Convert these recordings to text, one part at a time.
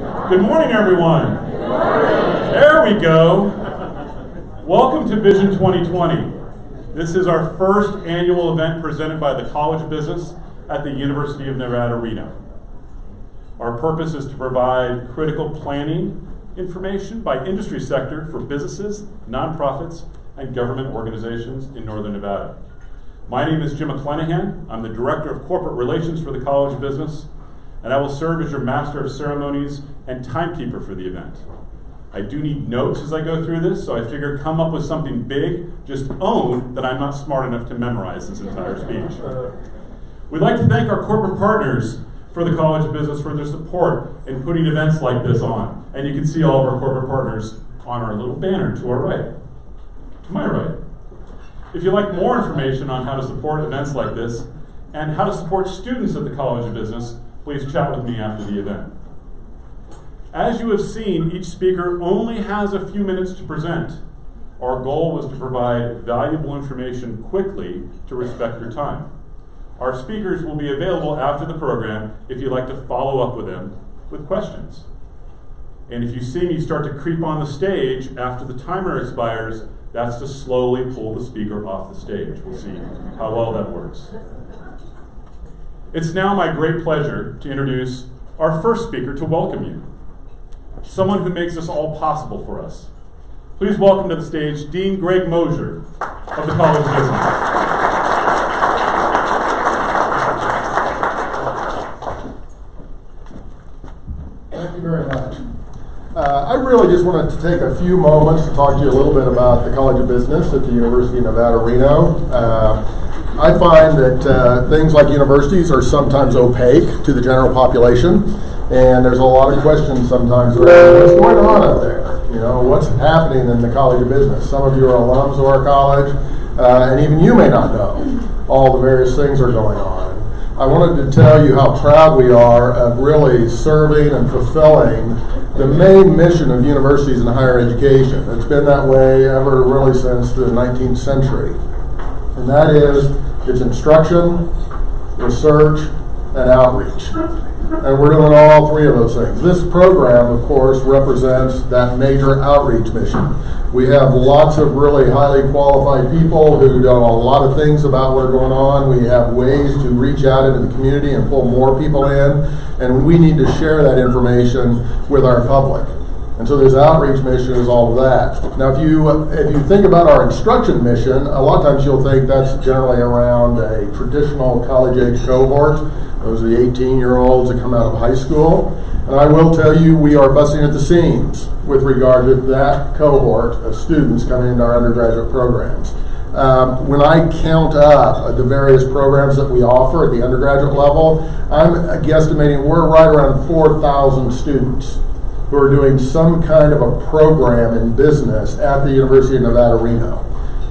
Good morning, everyone. There we go. Welcome to Vision 2020. This is our first annual event presented by the College of Business at the University of Nevada, Reno. Our purpose is to provide critical planning information by industry sector for businesses, nonprofits, and government organizations in Northern Nevada. My name is Jim McClenahan. I'm the Director of Corporate Relations for the College of Business, and I will serve as your Master of Ceremonies and timekeeper for the event. I do need notes as I go through this, so I figure come up with something big, just own that I'm not smart enough to memorize this entire speech. We'd like to thank our corporate partners for the College of Business for their support in putting events like this on. And you can see all of our corporate partners on our little banner to our right, to my right. If you'd like more information on how to support events like this and how to support students at the College of Business, please chat with me after the event. As you have seen, each speaker only has a few minutes to present. Our goal was to provide valuable information quickly to respect your time. Our speakers will be available after the program if you'd like to follow up with them with questions. And if you see me start to creep on the stage after the timer expires, that's to slowly pull the speaker off the stage. We'll see how well that works. It's now my great pleasure to introduce our first speaker to welcome you someone who makes this all possible for us. Please welcome to the stage Dean Greg Mosier of the College of Business. Thank you very much. Uh, I really just wanted to take a few moments to talk to you a little bit about the College of Business at the University of Nevada, Reno. Uh, I find that uh, things like universities are sometimes opaque to the general population, and there's a lot of questions sometimes around what's going on out there. You know, what's happening in the College of Business? Some of you are alums of our college, uh, and even you may not know all the various things are going on. I wanted to tell you how proud we are of really serving and fulfilling the main mission of universities and higher education. It's been that way ever really since the 19th century. And that is its instruction, research, and outreach. And we're doing all three of those things. This program, of course, represents that major outreach mission. We have lots of really highly qualified people who know a lot of things about what's going on. We have ways to reach out into the community and pull more people in, and we need to share that information with our public. And so this outreach mission is all of that. Now, if you if you think about our instruction mission, a lot of times you'll think that's generally around a traditional college age cohort. Those are the 18 year olds that come out of high school. And I will tell you, we are busting at the seams with regard to that cohort of students coming into our undergraduate programs. Um, when I count up the various programs that we offer at the undergraduate level, I'm guesstimating we're right around 4,000 students who are doing some kind of a program in business at the University of Nevada, Reno.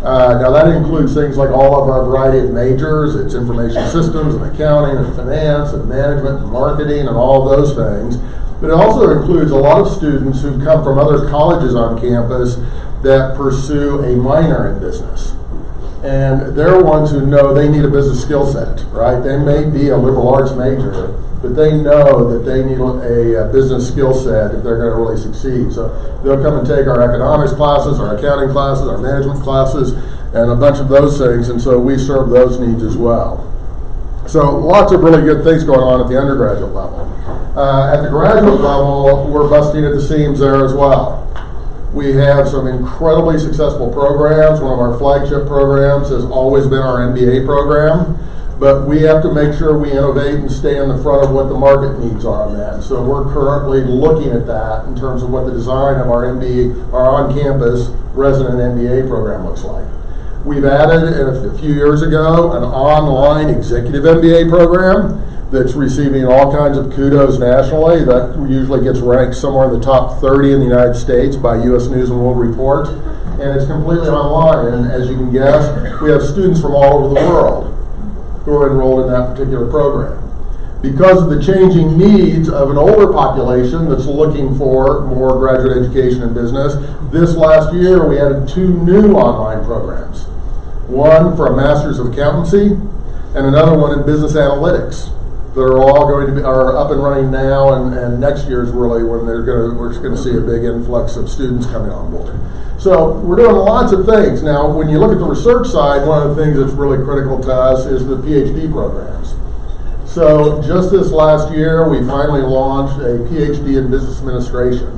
Uh, now that includes things like all of our variety of majors, it's information systems and accounting and finance and management and marketing and all those things. But it also includes a lot of students who come from other colleges on campus that pursue a minor in business. And they're ones who know they need a business skill set, right? They may be a liberal arts major, but they know that they need a, a business skill set if they're going to really succeed. So they'll come and take our economics classes, our accounting classes, our management classes, and a bunch of those things. And so we serve those needs as well. So lots of really good things going on at the undergraduate level. Uh, at the graduate level, we're busting at the seams there as well. We have some incredibly successful programs. One of our flagship programs has always been our MBA program but we have to make sure we innovate and stay in the front of what the market needs are on that. So we're currently looking at that in terms of what the design of our MBA, our on-campus resident MBA program looks like. We've added a few years ago an online executive MBA program that's receiving all kinds of kudos nationally. That usually gets ranked somewhere in the top 30 in the United States by U.S. News and World Report. And it's completely online. And as you can guess, we have students from all over the world who are enrolled in that particular program. Because of the changing needs of an older population that's looking for more graduate education in business, this last year we added two new online programs. One for a Master's of Accountancy and another one in Business Analytics. That are all going to be are up and running now, and, and next year is really when they're going to we're going to see a big influx of students coming on board. So we're doing lots of things now. When you look at the research side, one of the things that's really critical to us is the PhD programs. So just this last year, we finally launched a PhD in business administration.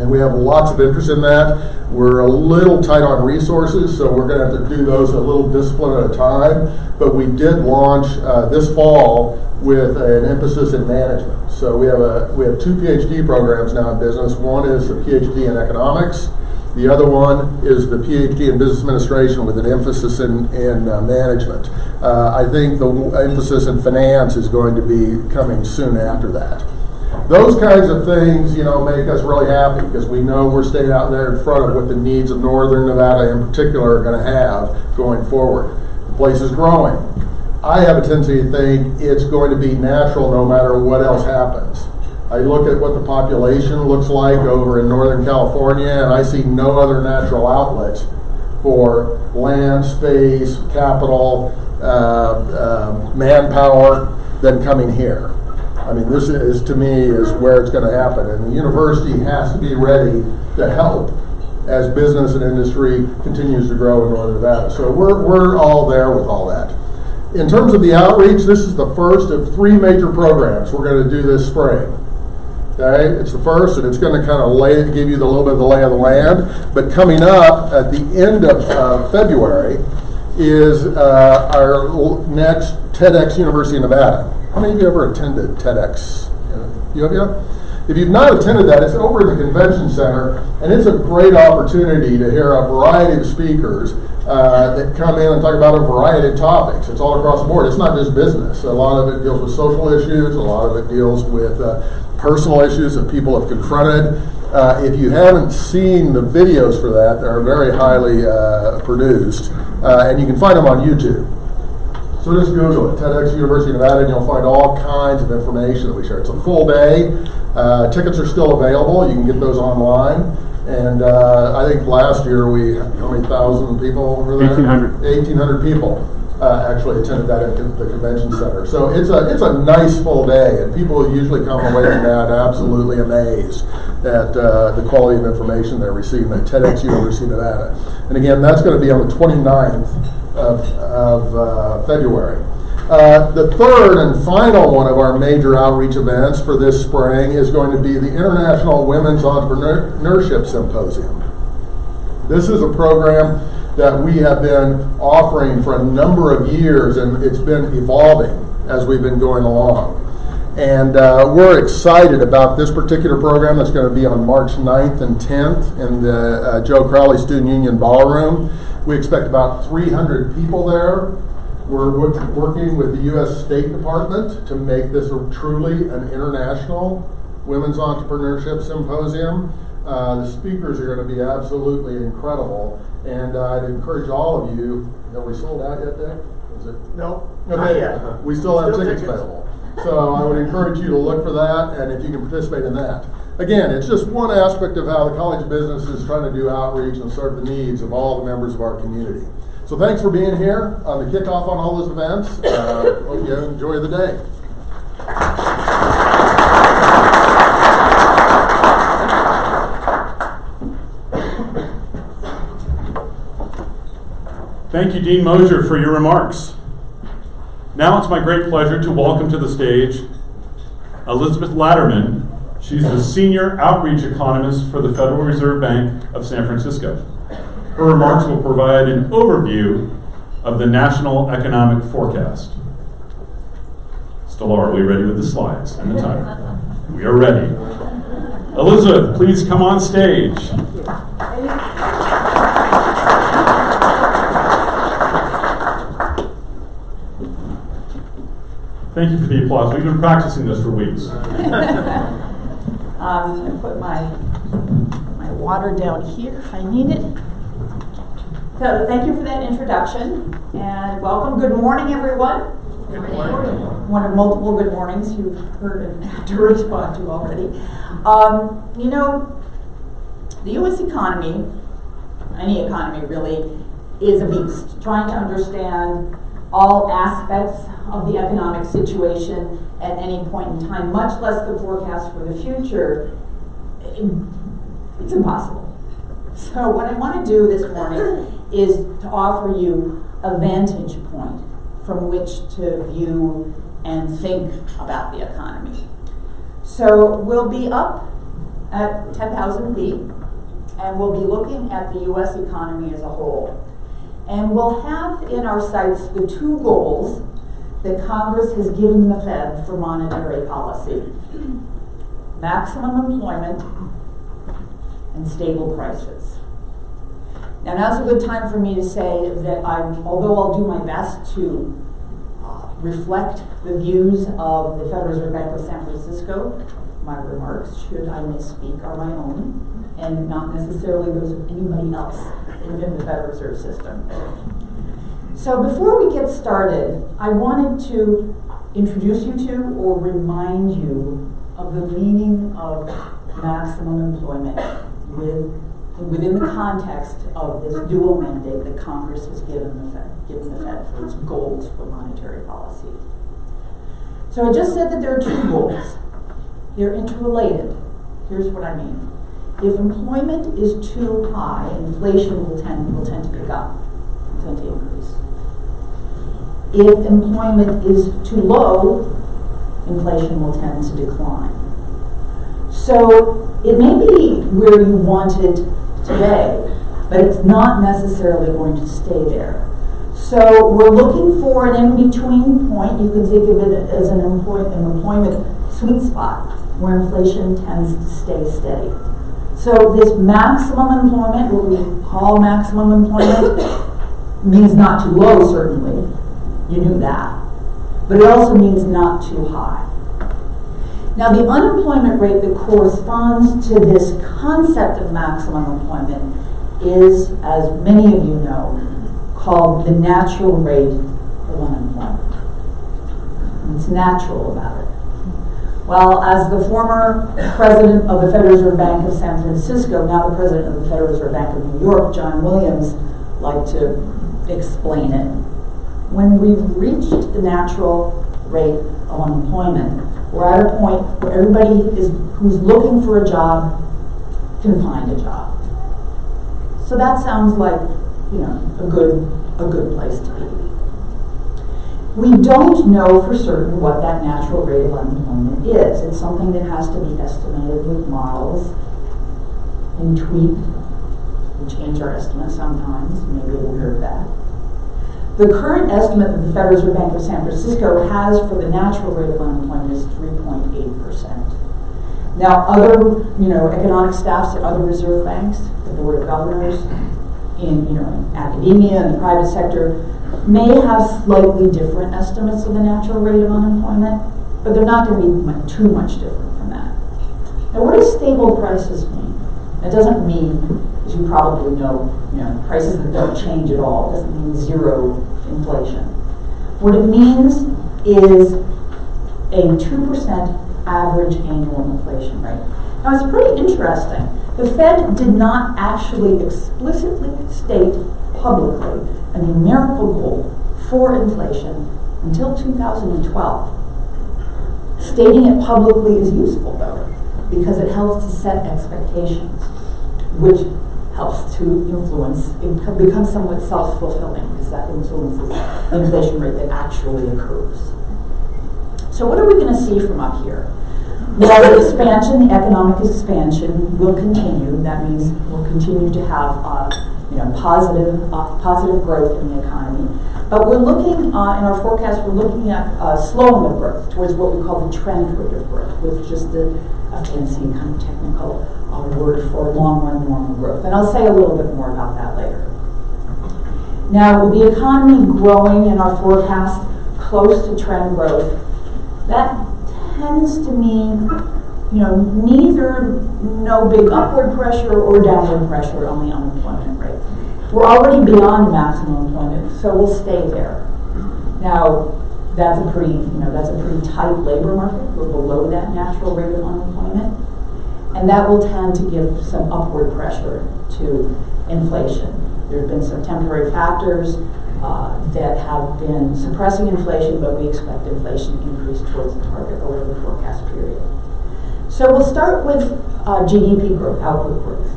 And we have lots of interest in that. We're a little tight on resources, so we're going to have to do those a little discipline at a time. But we did launch uh, this fall with an emphasis in management. So we have a we have two PhD programs now in business. One is a PhD in economics. The other one is the PhD in business administration with an emphasis in, in uh, management. Uh, I think the emphasis in finance is going to be coming soon after that. Those kinds of things, you know, make us really happy because we know we're staying out there in front of what the needs of Northern Nevada in particular are going to have going forward. The place is growing. I have a tendency to think it's going to be natural no matter what else happens. I look at what the population looks like over in Northern California, and I see no other natural outlet for land, space, capital, uh, uh, manpower than coming here. I mean, this is to me is where it's going to happen, and the university has to be ready to help as business and industry continues to grow in Northern Nevada. So we're we're all there with all that. In terms of the outreach, this is the first of three major programs we're going to do this spring. Okay, it's the first, and it's going to kind of lay, give you the little bit of the lay of the land. But coming up at the end of uh, February is uh, our next TEDx University of Nevada. How many of you ever attended TEDx? You have you? If you've not attended that, it's over in the convention center, and it's a great opportunity to hear a variety of speakers uh, that come in and talk about a variety of topics. It's all across the board. It's not just business. A lot of it deals with social issues. A lot of it deals with uh, personal issues that people have confronted. Uh, if you haven't seen the videos for that, they're very highly uh, produced, uh, and you can find them on YouTube. So just Google it, TEDx University of Nevada, and you'll find all kinds of information that we share. It's a full day. Uh, tickets are still available. You can get those online. And uh, I think last year we, how many thousand people were there? 1,800. 1,800 people uh, actually attended that at the convention center. So it's a, it's a nice full day, and people usually come away from that absolutely amazed at uh, the quality of information they're receiving at TEDx University of Nevada. And again, that's going to be on the 29th of, of uh, February. Uh, the third and final one of our major outreach events for this spring is going to be the International Women's Entrepreneurship Symposium. This is a program that we have been offering for a number of years, and it's been evolving as we've been going along. And uh, we're excited about this particular program that's going to be on March 9th and 10th in the uh, Joe Crowley Student Union Ballroom. We expect about 300 people there. We're working with the U.S. State Department to make this a truly an international women's entrepreneurship symposium. Uh, the speakers are going to be absolutely incredible, and uh, I'd encourage all of you. Have we sold out yet, Dick? Is it? No, Okay. not yet. We still have Still tickets tickets. available. So I would encourage you to look for that, and if you can participate in that. Again, it's just one aspect of how the College of Business is trying to do outreach and serve the needs of all the members of our community. So thanks for being here on the kickoff on all those events. Uh, hope you enjoy the day. Thank you, Dean Mosier, for your remarks. Now it's my great pleasure to welcome to the stage Elizabeth Laderman. She's the Senior Outreach Economist for the Federal Reserve Bank of San Francisco. Her remarks will provide an overview of the national economic forecast. Stellar, are we ready with the slides and the timer? We are ready. Elizabeth, please come on stage. Thank you for the applause. We've been practicing this for weeks. Um, I put my, my water down here if I need it. So thank you for that introduction and welcome. Good morning, everyone. Good morning. One of multiple good mornings you've heard and had to respond to already. Um, you know, the U.S. economy, any economy really, is a beast. Trying to understand all aspects of the economic situation at any point in time, much less the forecast for the future, it's impossible. So, what I want to do this morning is to offer you a vantage point from which to view and think about the economy. So, we'll be up at 10,000 feet and we'll be looking at the US economy as a whole. And we'll have in our sights the two goals that Congress has given the Fed for monetary policy maximum employment and stable prices. Now, now's a good time for me to say that I'm, although I'll do my best to uh, reflect the views of the Federal Reserve Bank of San Francisco, my remarks, should I misspeak, are my own and not necessarily those of anybody else within the Federal Reserve System. So before we get started, I wanted to introduce you to or remind you of the meaning of maximum employment with, within the context of this dual mandate that Congress has given the Fed, given the Fed for its goals for monetary policy. So I just said that there are two goals. They're interrelated. Here's what I mean. If employment is too high, inflation will tend, will tend to pick up, tend to increase. If employment is too low, inflation will tend to decline. So it may be where you want it today, but it's not necessarily going to stay there. So we're looking for an in-between point. You can think of it as an, employ- an employment sweet spot where inflation tends to stay steady. So this maximum employment, what we call maximum employment, means not too low, certainly. You knew that. But it also means not too high. Now, the unemployment rate that corresponds to this concept of maximum employment is, as many of you know, called the natural rate of unemployment. It's natural about it. Well, as the former president of the Federal Reserve Bank of San Francisco, now the president of the Federal Reserve Bank of New York, John Williams, liked to explain it. When we've reached the natural rate of unemployment, we're at a point where everybody is who's looking for a job can find a job. So that sounds like, you know, a good a good place to be. We don't know for certain what that natural rate of unemployment is. It's something that has to be estimated with models and tweaked. We change our estimates sometimes, maybe we'll hear that. The current estimate that the Federal Reserve Bank of San Francisco has for the natural rate of unemployment is 3.8%. Now, other, you know, economic staffs at other reserve banks, the Board of Governors, in, you know, in academia and the private sector, may have slightly different estimates of the natural rate of unemployment, but they're not going to be too much different from that. Now, what does stable prices mean? It doesn't mean, as you probably know, you know, prices that don't change at all. It doesn't mean zero inflation. What it means is a 2% average annual inflation rate. Now, it's pretty interesting. The Fed did not actually explicitly state publicly a numerical goal for inflation until 2012. Stating it publicly is useful, though, because it helps to set expectations, which helps to influence, it becomes somewhat self fulfilling because that influences the inflation rate that actually occurs. So, what are we going to see from up here? Well, the expansion, the economic expansion, will continue. That means we'll continue to have uh, you know, positive, uh, positive growth in the economy. But we're looking, uh, in our forecast, we're looking at uh, slowing of growth towards what we call the trend rate of growth, with just a, a fancy kind of technical uh, word for long run normal growth. And I'll say a little bit more about that later. Now, with the economy growing in our forecast close to trend growth, that tends to mean you know, neither no big upward pressure or downward pressure on the unemployment rate. We're already beyond maximum employment, so we'll stay there. Now, that's a pretty, you know, that's a pretty tight labor market. We're below that natural rate of unemployment. And that will tend to give some upward pressure to inflation. There have been some temporary factors uh, that have been suppressing inflation, but we expect inflation to increase towards the target over the forecast period. So we'll start with uh, GDP growth, output growth.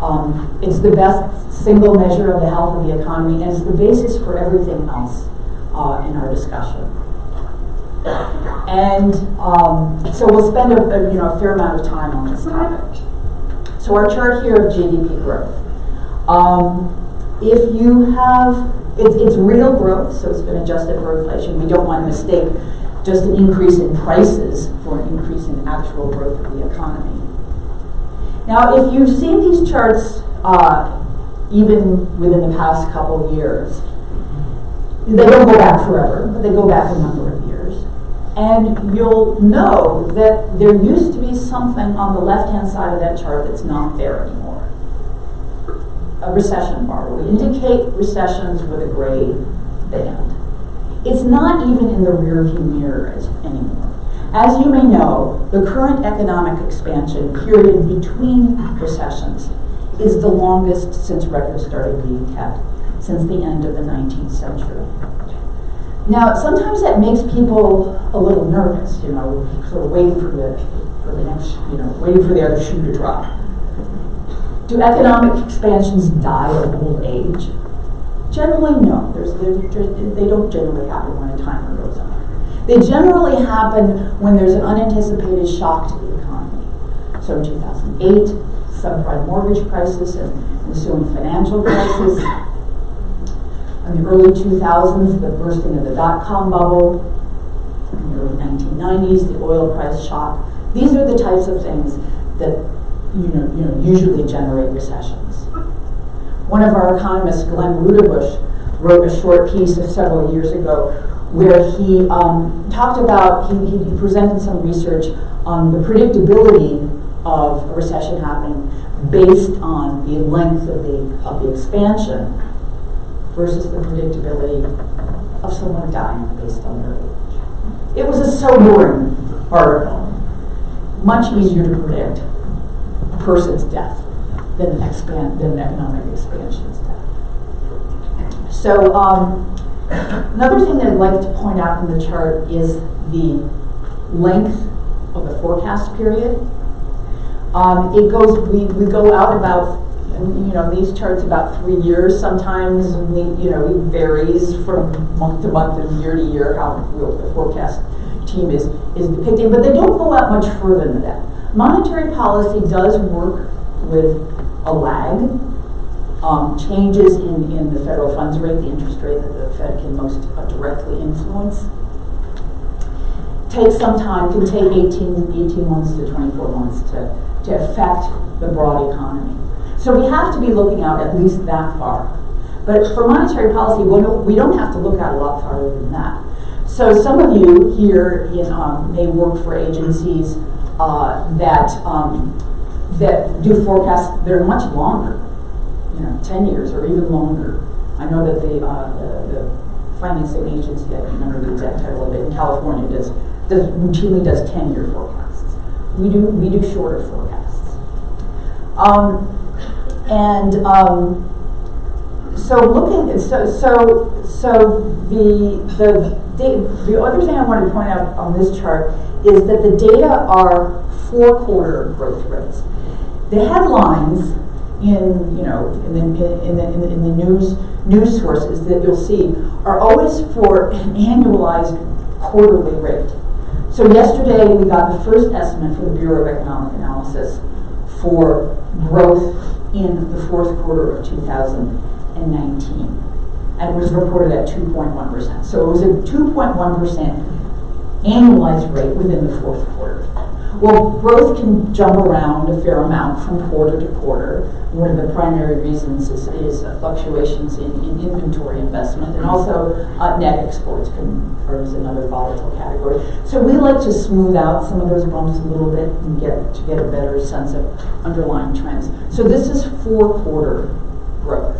Um, it's the best single measure of the health of the economy, and it's the basis for everything else uh, in our discussion. And um, so we'll spend a, a, you know, a fair amount of time on this topic. So our chart here of GDP growth. Um, if you have, it's, it's real growth, so it's been adjusted for inflation. We don't want to mistake just an increase in prices for an increase in actual growth of the economy. Now, if you've seen these charts, uh, even within the past couple of years, they don't go back forever, but they go back a number of years. And you'll know that there used to be something on the left hand side of that chart that's not there anymore. A recession bar. We indicate recessions with a gray band. It's not even in the rearview mirror anymore. As you may know, the current economic expansion period between recessions is the longest since records started being kept, since the end of the 19th century. Now, sometimes that makes people a little nervous, you know, sort of waiting for the, for the next, you know, waiting for the other shoe to drop. Do economic expansions die of old age? Generally, no. There's, they don't generally happen when a timer goes on. They generally happen when there's an unanticipated shock to the economy. So in 2008, subprime mortgage crisis and ensuing financial crisis. In the early 2000s, the bursting of the dot-com bubble. In the early 1990s, the oil price shock. These are the types of things that you know, you know, usually generate recessions. One of our economists, Glenn Rudebusch, wrote a short piece several years ago where he um, talked about, he, he presented some research on the predictability of a recession happening based on the length of the, of the expansion versus the predictability of someone dying based on their age. It was a sobering article, much easier to predict a person's death than an, expand, than an economic expansion's death. So, um, Another thing that I'd like to point out in the chart is the length of the forecast period. Um, it goes, we, we go out about, you know, these charts about three years. Sometimes, you know, it varies from month to month and year to year how the forecast team is, is depicting, but they don't go out much further than that. Monetary policy does work with a lag, um, changes in, in the federal funds rate, the interest rate that the Fed can most uh, directly influence, takes some time, can take 18, 18 months to 24 months to, to affect the broad economy. So we have to be looking out at least that far. But for monetary policy, we don't have to look out a lot farther than that. So some of you here in, um, may work for agencies uh, that um, that do forecasts that are much longer you know, 10 years or even longer. I know that the, uh, the, the financing agency, I can't remember the exact title of it, in California does, does routinely does 10 year forecasts. We do, we do shorter forecasts. Um, and um, so looking, so, so, so the, the, the other thing I want to point out on this chart is that the data are four quarter growth rates. The headlines in you know in the, in the, in the, in the news news sources that you'll see are always for an annualized quarterly rate. So yesterday we got the first estimate from the Bureau of Economic Analysis for growth in the fourth quarter of 2019, and it was reported at 2.1 percent. So it was a 2.1 percent annualized rate within the fourth quarter. Well, growth can jump around a fair amount from quarter to quarter. One of the primary reasons is, is uh, fluctuations in, in, inventory investment, and also uh, net exports can is another volatile category. So we like to smooth out some of those bumps a little bit and get to get a better sense of underlying trends. So this is four quarter growth.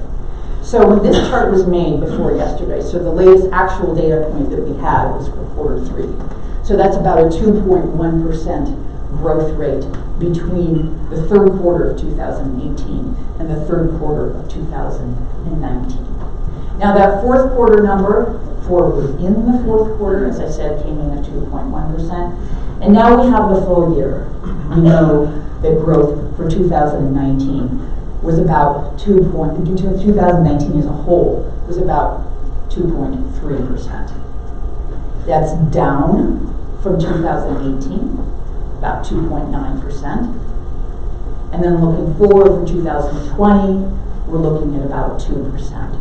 So when this chart was made before yesterday, so the latest actual data point that we had was for quarter three. So that's about a 2.1 percent growth rate between the third quarter of 2018 and the third quarter of 2019. Now, that fourth quarter number for within the fourth quarter, as I said, came in at 2.1%. And now we have the full year. We know that growth for 2019 was about 2 point, 2019 as a whole was about 2.3%. That's down from 2018, about 2.9%. And then looking forward for 2020, we're looking at about 2%.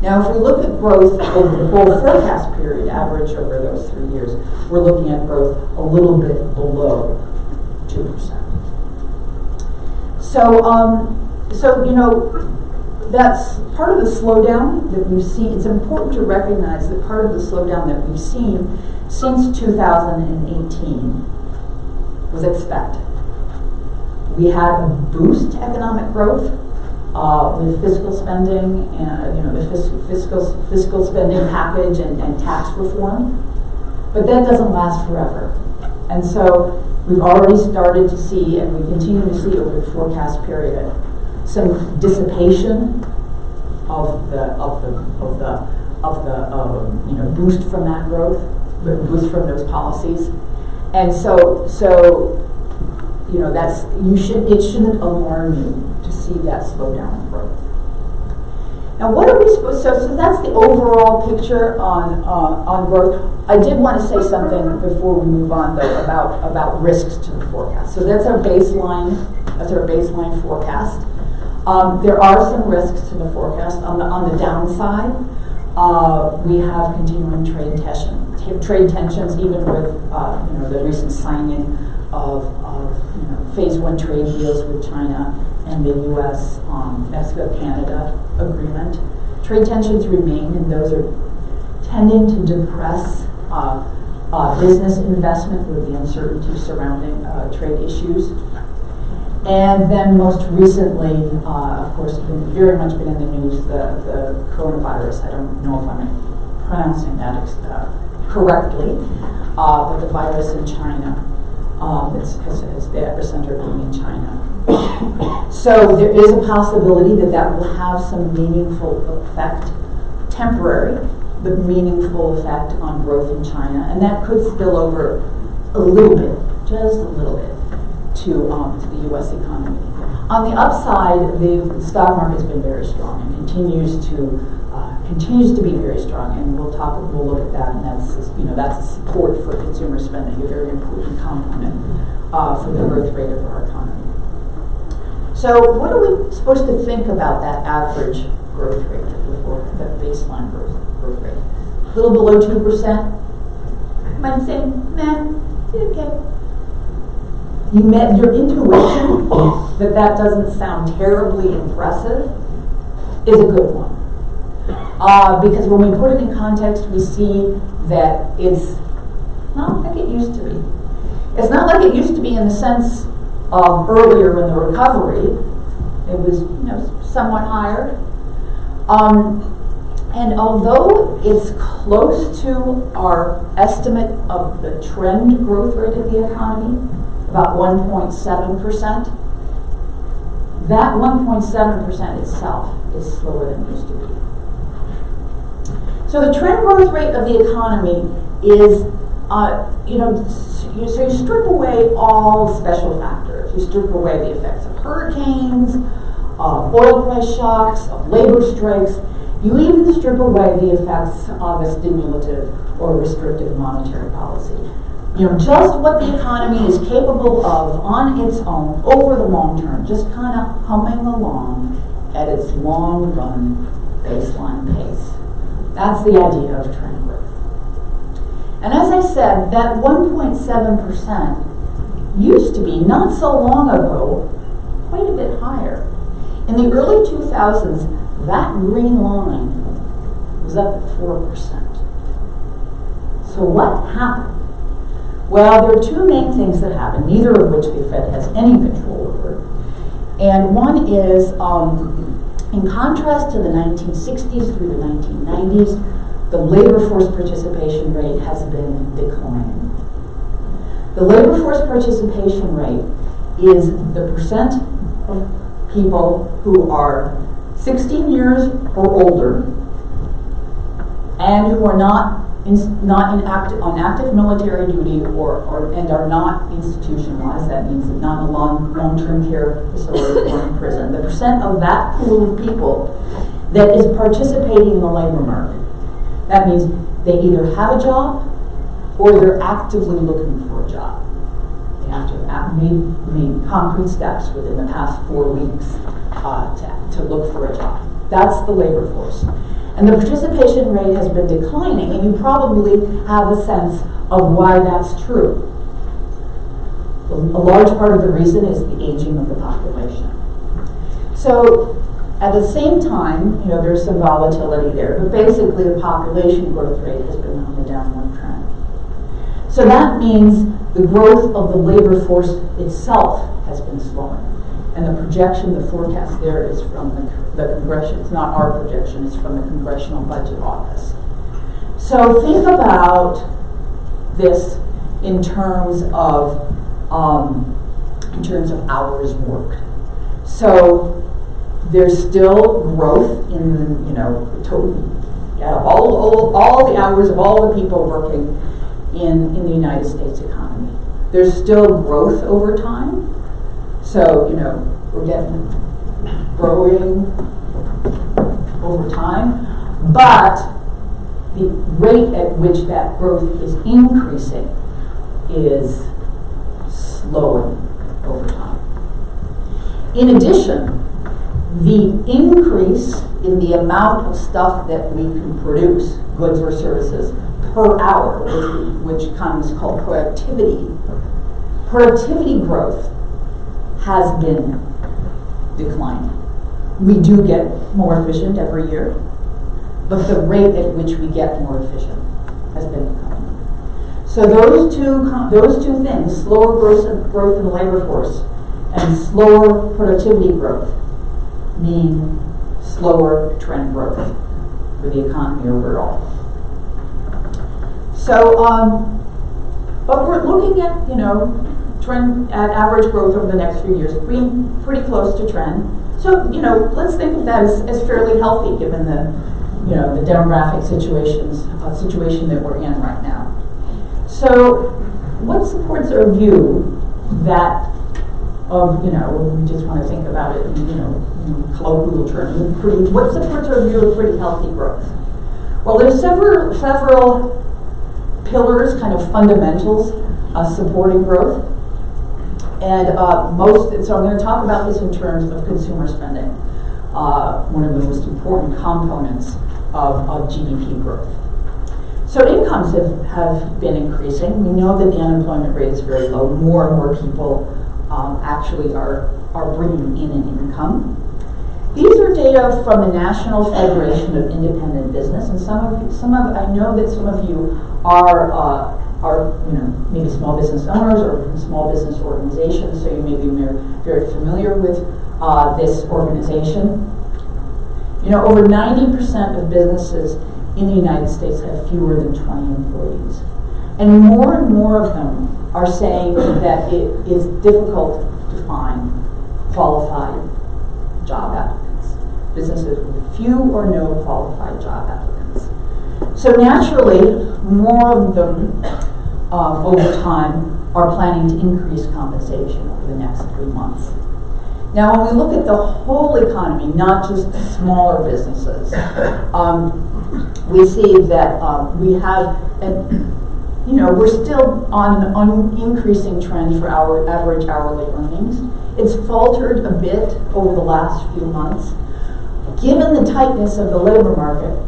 Now, if we look at growth over the whole forecast period, average over those three years, we're looking at growth a little bit below 2%. So, um, so you know, that's part of the slowdown that we've seen. It's important to recognize that part of the slowdown that we've seen since 2018 was expected. We had a boost economic growth uh, with fiscal spending, and, you know, the fiscal, fiscal spending package and, and tax reform. But that doesn't last forever. And so we've already started to see, and we continue to see over the forecast period, some dissipation of the of the of the of the um, you know boost from that growth, boost from those policies, and so so you know that's you should it shouldn't alarm you to see that slowdown in growth. Now, what are we supposed? So, so that's the overall picture on uh, on growth. I did want to say something before we move on, though, about about risks to the forecast. So that's our baseline. That's our baseline forecast. Um, there are some risks to the forecast. On the on the downside, uh, we have continuing trade tension, trade tensions, even with uh, you know the recent signing of, of you know, phase one trade deals with China and the U.S. Um, Mexico Canada agreement. Trade tensions remain, and those are tending to depress uh, uh, business investment with the uncertainty surrounding uh, trade issues. And then most recently, uh, of course, been very much been in the news, the, the coronavirus. I don't know if I'm pronouncing that uh, correctly, uh, but the virus in China um, is, is, is the epicenter being in China. so there is a possibility that that will have some meaningful effect, temporary, but meaningful effect on growth in China, and that could spill over a little bit, just a little bit, to um, to the U.S. economy. On the upside, the stock market has been very strong and continues to continues to be very strong, and we'll talk. We'll look at that, and that's you know that's a support for consumer spending, a very important component uh, for the growth rate of our economy. So, what are we supposed to think about that average growth rate, the baseline growth, growth rate? A little below 2%. Might say, man, okay. You met your intuition that that doesn't sound terribly impressive is a good one. Uh, because when we put it in context, we see that it's not like it used to be. It's not like it used to be in the sense of earlier in the recovery. It was you know, somewhat higher. Um, and although it's close to our estimate of the trend growth rate of the economy, about 1.7%, that 1.7% itself is slower than it used to be. So the trend growth rate of the economy is, uh, you know, so you strip away all special factors. You strip away the effects of hurricanes, oil price shocks, of labor strikes. You even strip away the effects of a stimulative or restrictive monetary policy. You know, just what the economy is capable of on its own over the long term, just kind of humming along at its long run baseline pace. That's the idea of trend growth. And as I said, that 1.7% used to be, not so long ago, quite a bit higher. In the early 2000s, that green line was up at 4%. So what happened? Well, there are two main things that happened, neither of which the Fed has any control over. And one is, um, in contrast to the 1960s through the 1990s, the labor force participation rate has been declining. The labor force participation rate is the percent of people who are 16 years or older and who are not in, not in on active military duty or, or and are not institutionalized. That means not in a long long term care facility or in prison. The percent of that pool of people that is participating in the labor market. That means they either have a job or they're actively looking for a job. They have to have made, made concrete steps within the past four weeks uh, to, to look for a job. That's the labor force. And the participation rate has been declining, and you probably have a sense of why that's true. A large part of the reason is the aging of the population. So, at the same time, you know, there's some volatility there, but basically the population growth rate has been on the downward trend. So that means the growth of the labor force itself has been slowing. And the projection, the forecast there is from the, the Congression. It's not our projection, it's from the Congressional Budget Office. So think about this in terms of um, in terms of hours worked. So there's still growth in the you know total all, all, all the hours of all the people working in, in the United States economy. There's still growth over time. So, you know, we're getting growing over time, but the rate at which that growth is increasing is slowing over time. In addition, the increase in the amount of stuff that we can produce, goods or services, per hour, which, which comes called productivity, productivity growth has been declining. We do get more efficient every year, but the rate at which we get more efficient has been declining. So those two, those two things, slower growth, growth in the labor force and slower productivity growth, mean slower trend growth for the economy overall. So, um, but we're looking at, you know, trend at average growth over the next few years, being pretty close to trend. So, you know, let's think of that as, as fairly healthy given the, you know, the demographic situations, uh, situation that we're in right now. So, what supports our view that of, you know, we just want to think about it in, you know, in colloquial terms, pretty, what supports our view of pretty healthy growth? Well, there's several, several pillars, kind of fundamentals, uh, supporting growth. And uh, most, so I'm going to talk about this in terms of consumer spending, uh, one of the most important components of, of GDP growth. So incomes have, have been increasing. We know that the unemployment rate is very low. More and more people um, actually are, are bringing in an income. These are data from the National Federation of Independent Business, and some of some of I know that some of you are uh, are you know maybe small business owners or small business organizations, so you may be very familiar with uh, this organization. You know, over 90% of businesses in the United States have fewer than 20 employees. And more and more of them are saying that it is difficult to find qualified job applicants. Businesses with few or no qualified job applicants. So naturally, more of them over time are planning to increase compensation over the next three months. Now, when we look at the whole economy, not just smaller businesses, um, we see that um, we have, an, you know, we're still on an increasing trend for our average hourly earnings. It's faltered a bit over the last few months. Given the tightness of the labor market,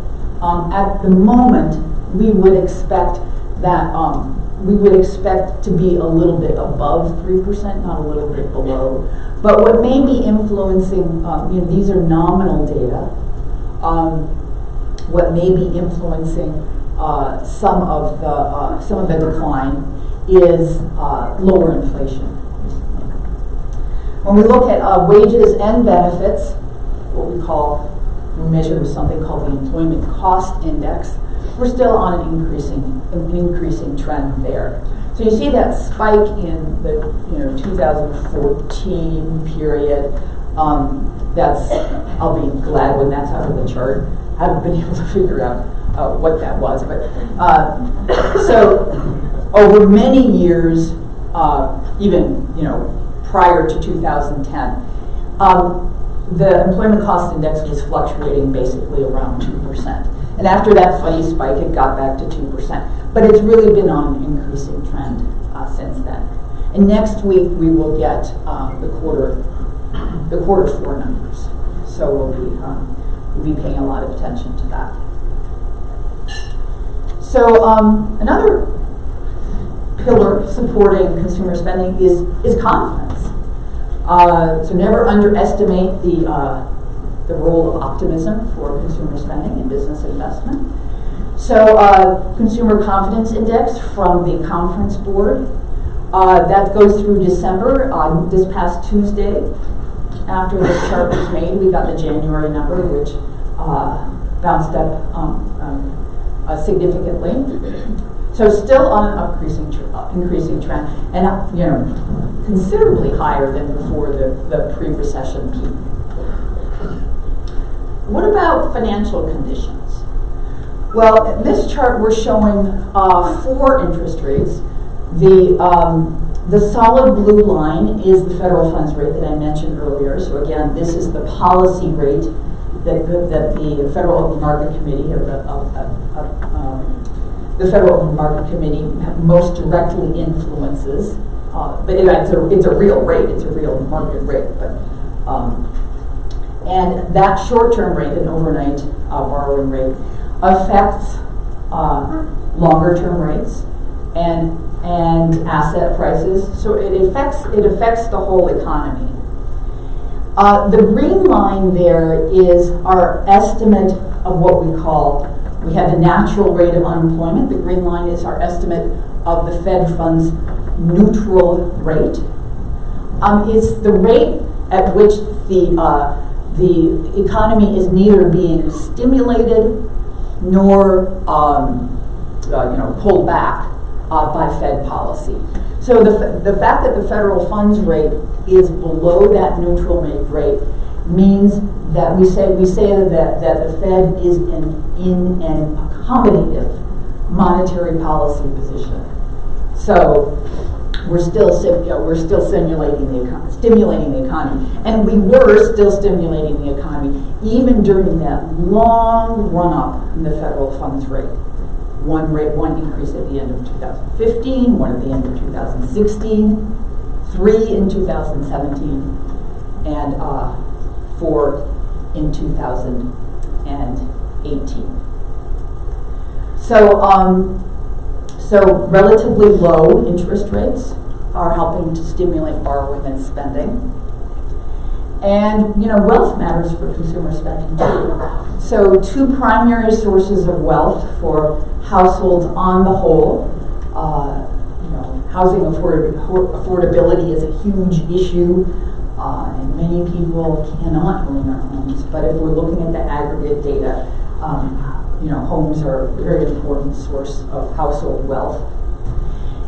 um, at the moment, we would expect that um, we would expect to be a little bit above 3%, not a little bit below. But what may be influencing, um, you know, these are nominal data. Um, what may be influencing uh, some of the uh, some of the decline is uh, lower inflation. When we look at uh, wages and benefits, what we call we measure with something called the employment cost index we're still on an increasing, an increasing trend there. So you see that spike in the you know 2014 period. Um, that's I'll be glad when that's out of the chart. I haven't been able to figure out uh, what that was. But uh, so over many years, uh, even you know prior to 2010, um, the employment cost index was fluctuating basically around two percent. And after that funny spike, it got back to two percent. But it's really been on an increasing trend uh, since then. And next week we will get uh, the quarter the quarter four numbers. So we'll be um, we'll be paying a lot of attention to that. So um, another pillar supporting consumer spending is is confidence. Uh, so never underestimate the uh, the role of optimism for consumer spending and business investment. So, uh, Consumer Confidence Index from the Conference Board. Uh, that goes through December. Uh, this past Tuesday, after this chart was made, we got the January number, which bounced up um, um, significantly. So, still on an increasing, tr- uh, increasing trend, and you know, considerably higher than before the, the pre-recession peak. What about financial conditions? Well, in this chart we're showing uh, four interest rates. The, um, the solid blue line is the federal funds rate that I mentioned earlier. So again, this is the policy rate that, that the Federal Open Market Committee, uh, uh, uh um, the Federal Market Committee most directly influences. Uh, but it, it's, a, it's a real rate, it's a real market rate. But, um, and that short-term rate, an overnight uh, borrowing rate, affects uh, longer term rates and and asset prices. So it affects it affects the whole economy. Uh, the green line there is our estimate of what we call we have the natural rate of unemployment. The green line is our estimate of the Fed funds neutral rate. Um, it's the rate at which the uh, the economy is neither being stimulated nor um, uh, you know pulled back uh, by Fed policy. So the, the fact that the federal funds rate is below that neutral rate means that we say we say that, that the Fed is in, in an accommodative monetary policy position. So we're still you know, we're still stimulating the economy, stimulating the economy, and we were still stimulating the economy even during that long run up in the federal funds rate. One rate, one increase at the end of 2015, one at the end of 2016, three in 2017, and uh, four in 2018. So. Um, so relatively low interest rates are helping to stimulate borrowing and spending. And you know, wealth matters for consumer spending too. So two primary sources of wealth for households on the whole. Uh, you know, housing afford- affordability is a huge issue, uh, and many people cannot own their homes. But if we're looking at the aggregate data, um, you know, homes are a very important source of household wealth.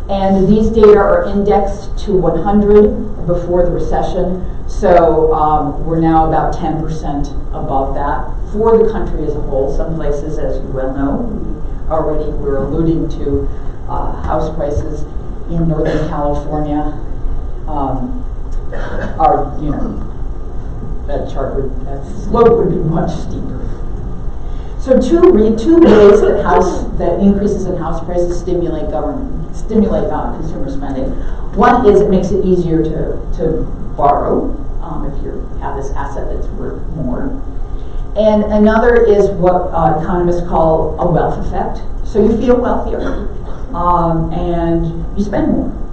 And these data are indexed to 100 before the recession, so um, we're now about 10% above that for the country as a whole. Some places, as you well know, already we're alluding to uh, house prices in Northern California um, are, you know, that chart would, that slope would be much steeper. So two, two ways that house that increases in house prices stimulate government stimulate uh, consumer spending. One is it makes it easier to, to borrow um, if you have this asset that's worth more. And another is what uh, economists call a wealth effect. So you feel wealthier um, and you spend more.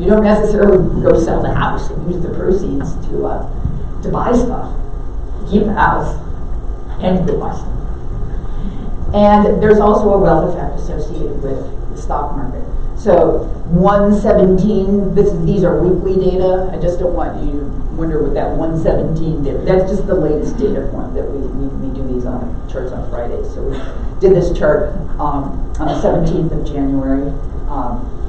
You don't necessarily go sell the house and use the proceeds to, uh, to buy stuff. Keep the house and you buy stuff. And there's also a wealth effect associated with the stock market. So 117, this, these are weekly data. I just don't want you to wonder what that 117 did. That's just the latest data point that we, we, we do these on charts on Fridays. So we did this chart um, on the 17th of January. Um,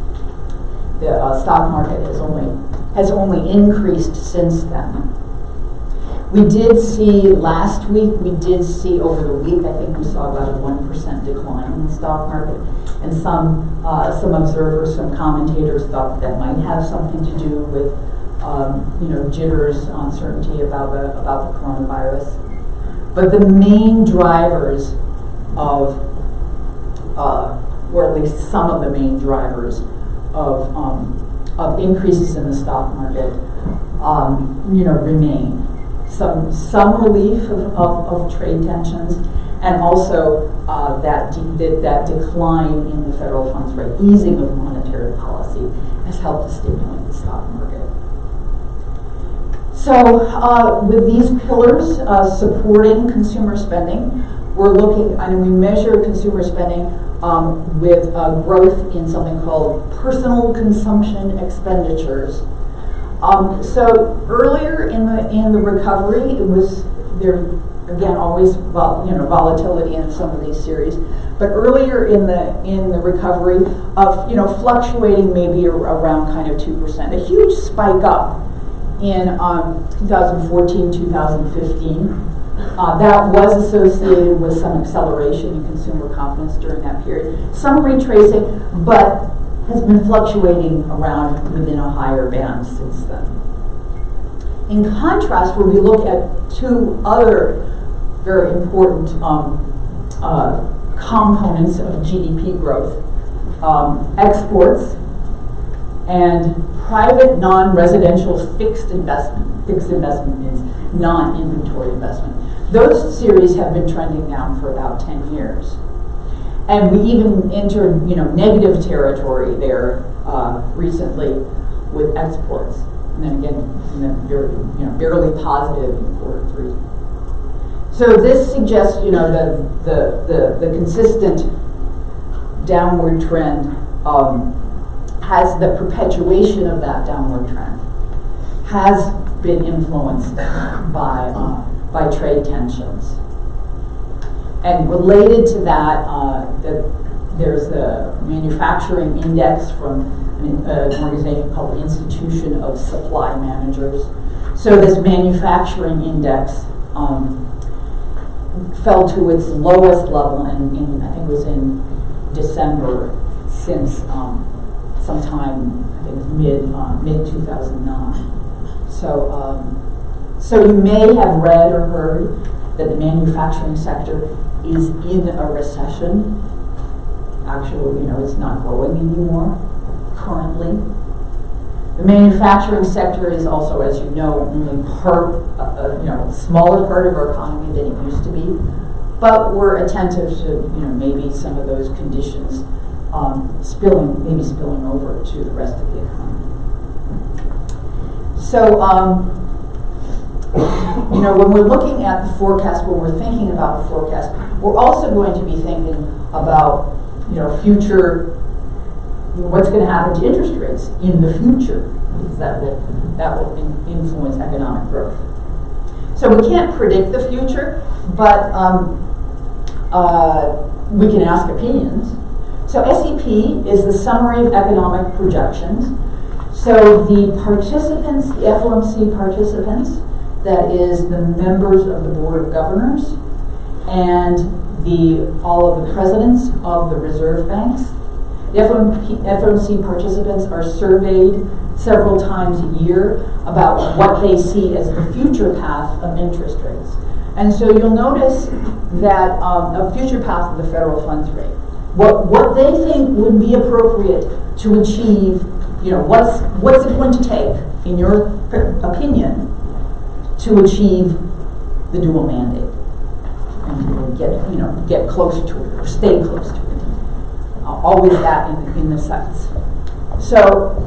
the uh, stock market has only has only increased since then. We did see last week, we did see over the week, I think we saw about a 1% decline in the stock market. And some, uh, some observers, some commentators thought that might have something to do with um, you know, jitters, uncertainty about the, about the coronavirus. But the main drivers of, uh, or at least some of the main drivers of, um, of increases in the stock market, um, you know, remain. Some, some relief of, of, of trade tensions, and also uh, that, de- that decline in the federal funds rate, easing of monetary policy, has helped to stimulate the stock market. So, uh, with these pillars uh, supporting consumer spending, we're looking, I and we measure consumer spending um, with uh, growth in something called personal consumption expenditures. Um, so earlier in the in the recovery, it was there again always vol, you know volatility in some of these series, but earlier in the in the recovery of you know fluctuating maybe around kind of two percent, a huge spike up in um, 2014, 2015. Uh, that was associated with some acceleration in consumer confidence during that period. Some retracing, but has been fluctuating around within a higher band since then. In contrast, when we look at two other very important um, uh, components of GDP growth, um, exports and private non-residential fixed investment. Fixed investment means non-inventory investment. Those series have been trending down for about 10 years. And we even entered, you know, negative territory there uh, recently with exports. And then again, then very, you know, barely positive in quarter three. So this suggests, you know, the, the, the, the consistent downward trend um, has the perpetuation of that downward trend has been influenced by uh, by trade tensions. And related to that, uh, the, there's the manufacturing index from an, uh, an organization called the Institution of Supply Managers. So this manufacturing index um, fell to its lowest level, in, I think it was in December since um, sometime I think mid uh, mid 2009. So um, so you may have read or heard that the manufacturing sector is in a recession. Actually, you know, it's not growing anymore currently. The manufacturing sector is also, as you know, only part, uh, you know, smaller part of our economy than it used to be. But we're attentive to, you know, maybe some of those conditions um, spilling, maybe spilling over to the rest of the economy. So, um, you know, when we're looking at the forecast, when we're thinking about the forecast, we're also going to be thinking about, you know, future, you know, what's going to happen to interest rates in the future, because that will, that will in influence economic growth. So we can't predict the future, but um, uh, we can ask opinions. So SEP is the summary of economic projections. So the participants, the FOMC participants, that is the members of the Board of Governors and the all of the presidents of the reserve banks. The FOMC participants are surveyed several times a year about what they see as the future path of interest rates. And so you'll notice that um, a future path of the federal funds rate what what they think would be appropriate to achieve, you know, what's what's it going to take, in your opinion, to achieve the dual mandate and get you know get closer to it or stay close to it. Always that in, in the sights. So,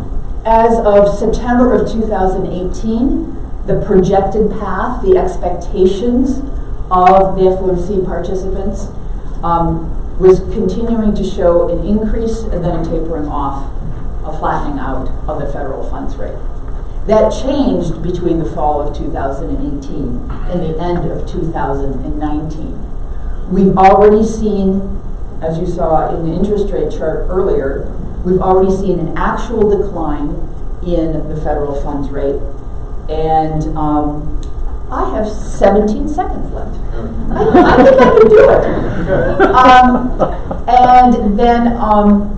as of September of 2018, the projected path, the expectations of the FOMC participants um, was continuing to show an increase and then a tapering off, a flattening out of the federal funds rate. That changed between the fall of 2018 and the end of 2019. We've already seen, as you saw in the interest rate chart earlier, we've already seen an actual decline in the federal funds rate. And um, I have 17 seconds left. I, I think I can do it. Um, and then, um,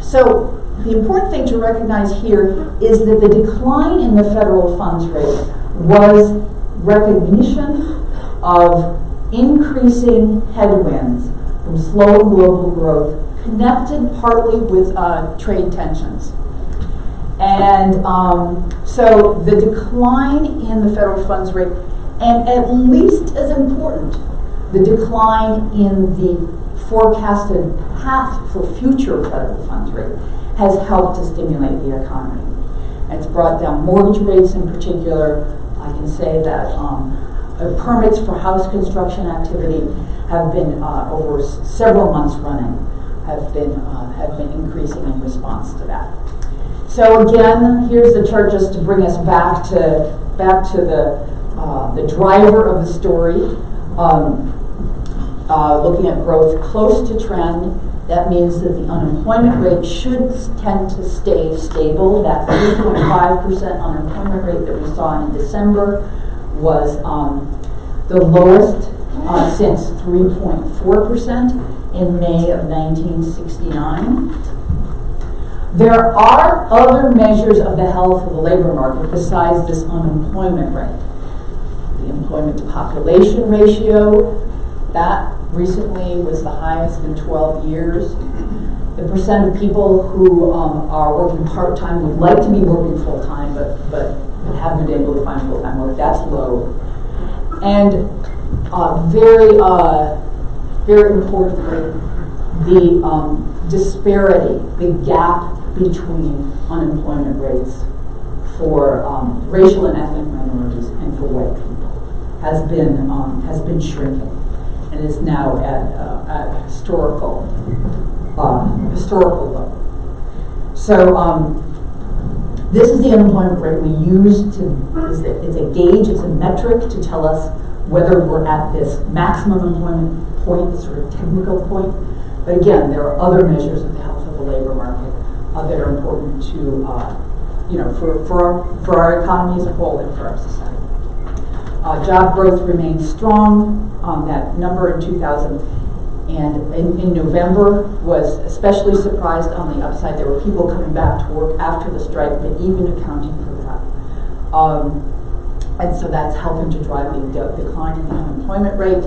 so the important thing to recognize here is that the decline in the federal funds rate was recognition of increasing headwinds from slow global growth, connected partly with uh, trade tensions. And um, so the decline in the federal funds rate, and at least as important, the decline in the forecasted path for future federal funds rate has helped to stimulate the economy. It's brought down mortgage rates in particular. I can say that um, permits for house construction activity have been uh, over several months running have been uh, have been increasing in response to that. So again, here's the chart just to bring us back to back to the uh, the driver of the story. Um, uh, looking at growth close to trend, that means that the unemployment rate should tend to stay stable. That 3.5% unemployment rate that we saw in December was um, the lowest uh, since 3.4% in May of 1969. There are other measures of the health of the labor market besides this unemployment rate. The employment to population ratio, that recently was the highest in 12 years. The percent of people who um, are working part-time would like to be working full-time, but, but haven't been able to find full-time work, that's low. And uh, very, uh, very importantly, the um, disparity, the gap between unemployment rates for um, racial and ethnic minorities and for white people has been um, has been shrinking is now at, uh, at historical uh, historical low. So um, this is the unemployment rate we use to is a, it's a gauge, it's a metric to tell us whether we're at this maximum employment point, this sort of technical point. But again, there are other measures of the health of the labor market uh, that are important to, uh, you know, for, for, our, for our economy as a whole and for our society. Uh, job growth remains strong. Um, that number in 2000 and in, in November was especially surprised on the upside. There were people coming back to work after the strike, but even accounting for that. Um, and so that's helping to drive the de- decline in the unemployment rate.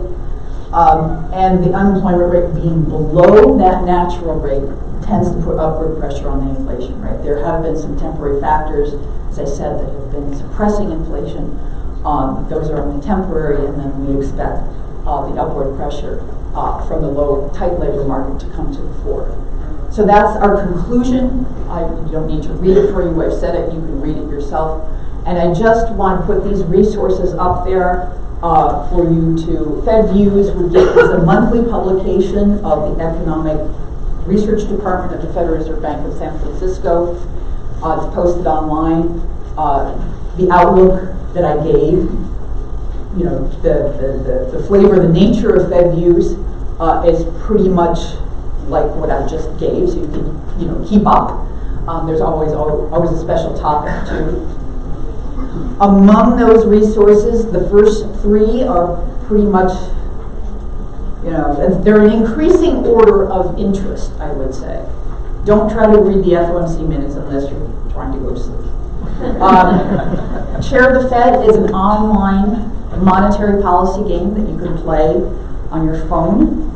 Um, and the unemployment rate being below that natural rate tends to put upward pressure on the inflation rate. There have been some temporary factors, as I said, that have been suppressing inflation. Um, those are only temporary, and then we expect uh, the upward pressure uh, from the low, tight labor market to come to the fore. So that's our conclusion. I don't need to read it for you. I've said it. You can read it yourself. And I just want to put these resources up there uh, for you to. Fed Views give is a monthly publication of the Economic Research Department of the Federal Reserve Bank of San Francisco. Uh, it's posted online. Uh, the outlook that I gave, you know, the, the, the, the flavor, the nature of Fed Views uh, is pretty much like what I just gave, so you can, you know, keep up. Um, there's always, always a special topic too. Among those resources, the first three are pretty much, you know, they're an increasing order of interest, I would say. Don't try to read the FOMC minutes unless you're trying to go to sleep. Um, Chair of the Fed is an online monetary policy game that you can play on your phone.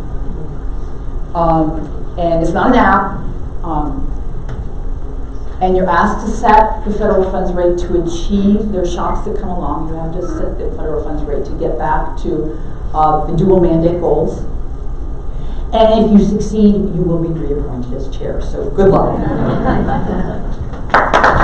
Um, and it's not an app. Um, and you're asked to set the federal funds rate to achieve their shocks that come along. You have to set the federal funds rate to get back to uh, the dual mandate goals. And if you succeed, you will be reappointed as chair. So good luck.